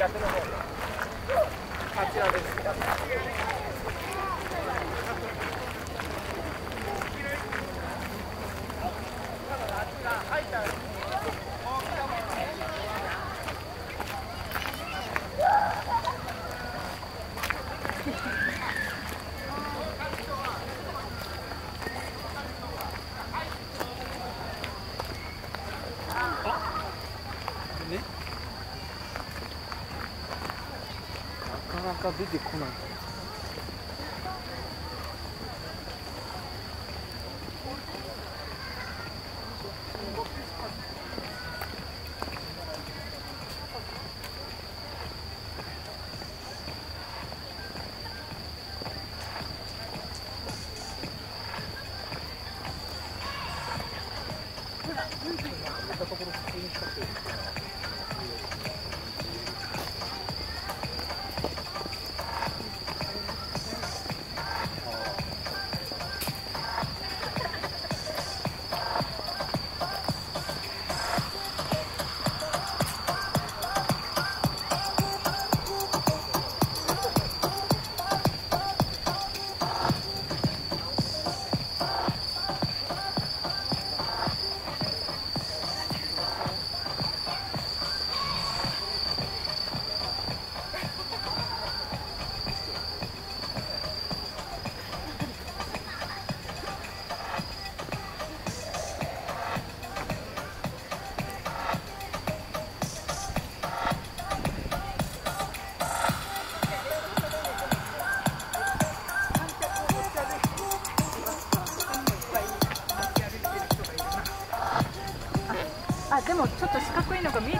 逆の方があちらです。っと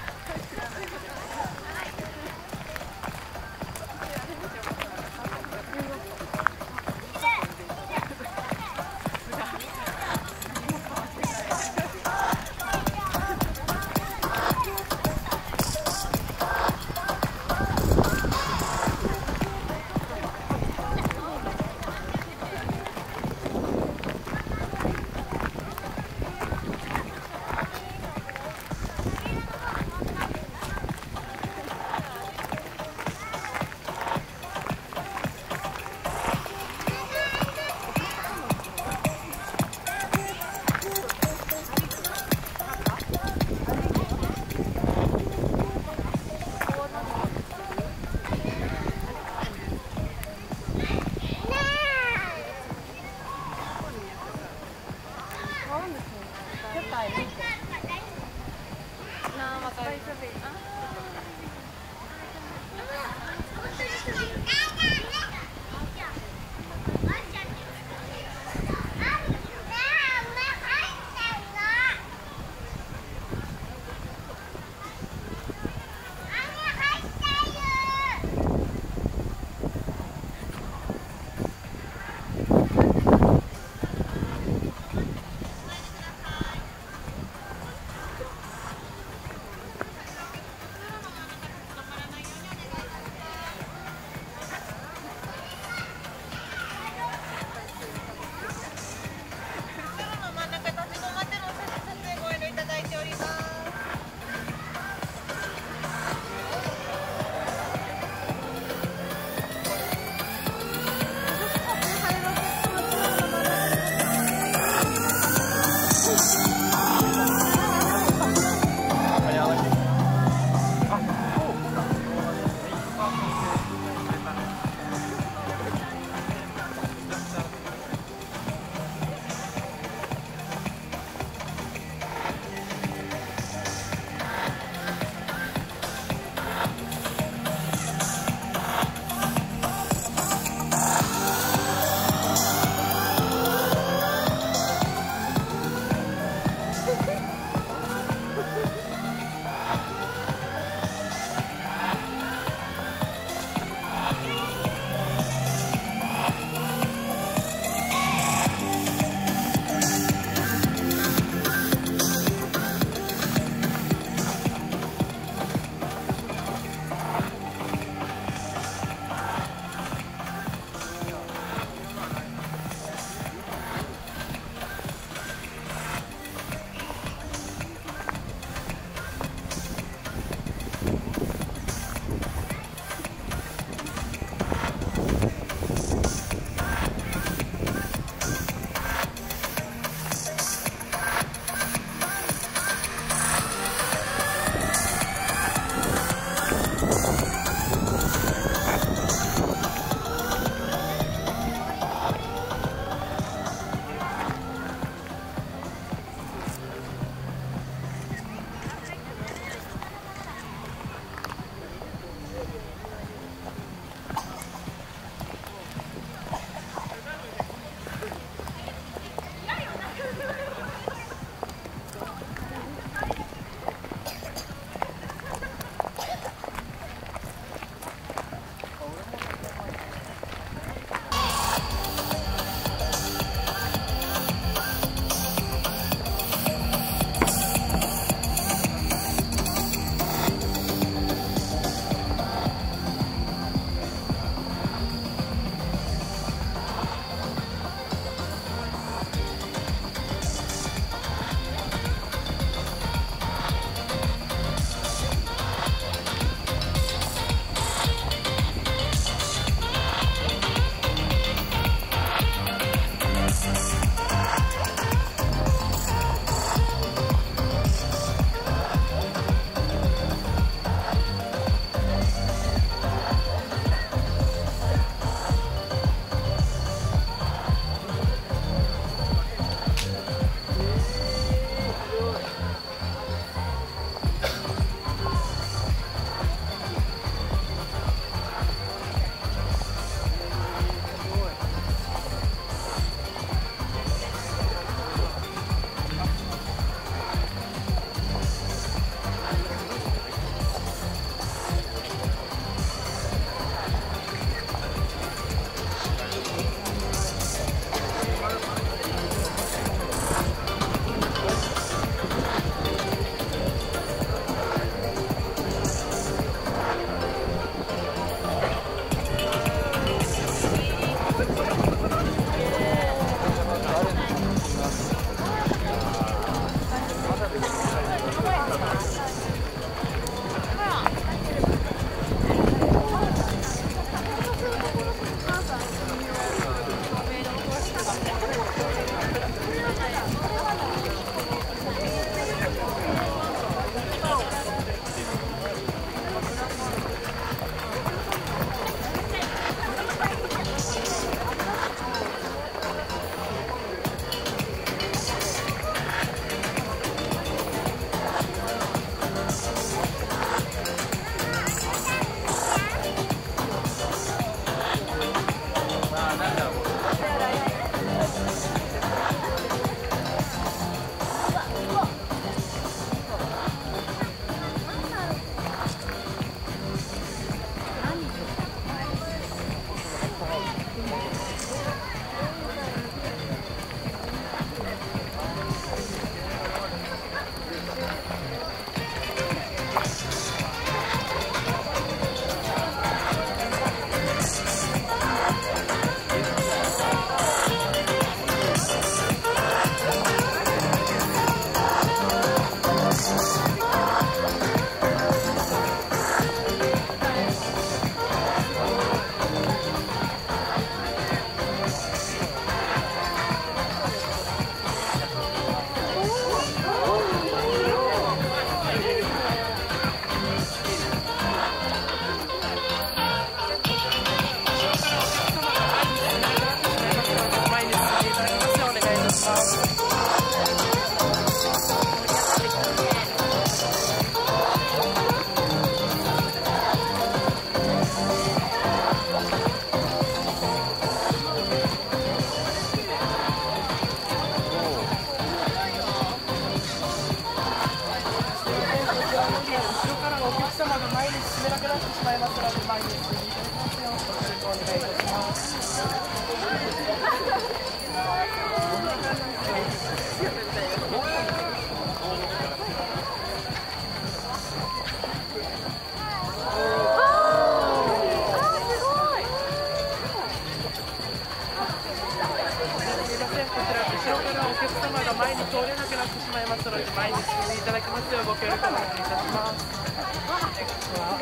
客様が前に通れなくなってしまいますので前に進んでいただきますようご協力お願いいたします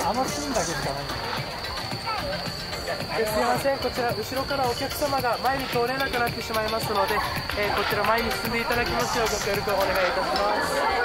あのシーンだけしかないすいませんこちら後ろからお客様が前に通れなくなってしまいますので、えー、こちら前に進んでいただきますようご協力お願いいたします。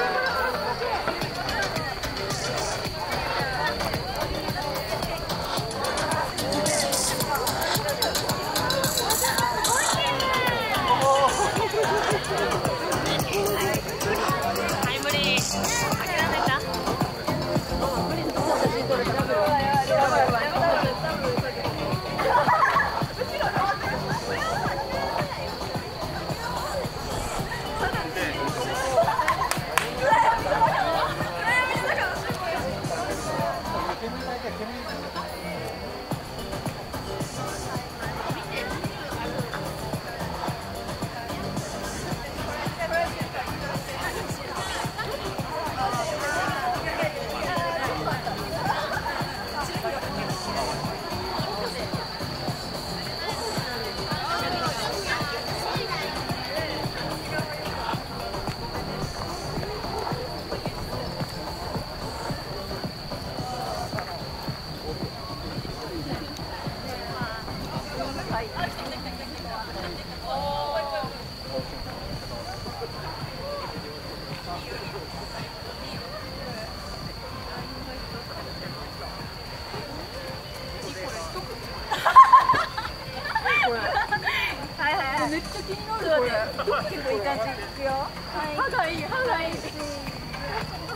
くよはい歯が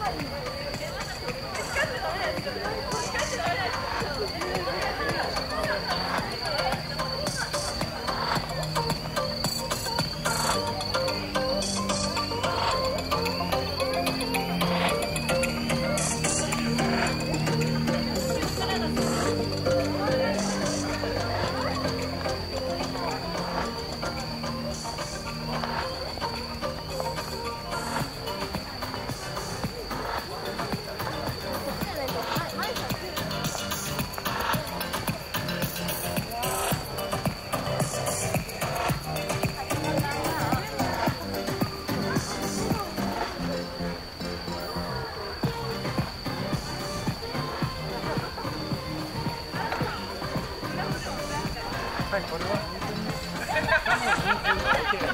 いい歯がいいはいこれは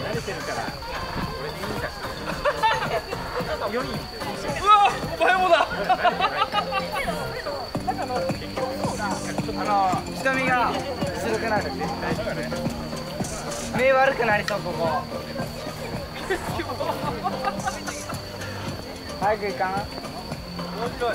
慣れてるから。俺でいいんだ4人うわお前もだあの瞳が鋭くなる目悪くなりそうここ早く行かん？面白い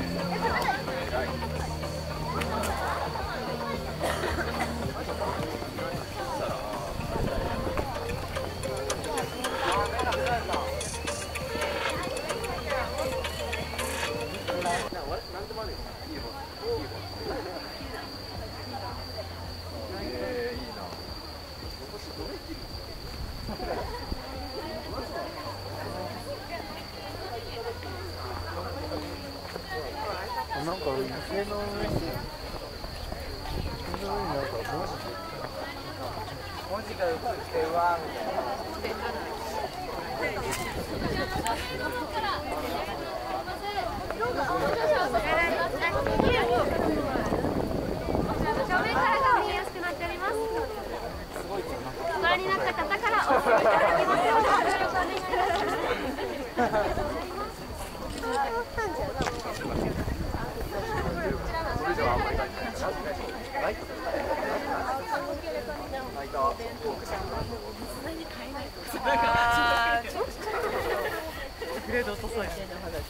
グレード落です。なのい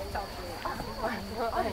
いな。あ、い。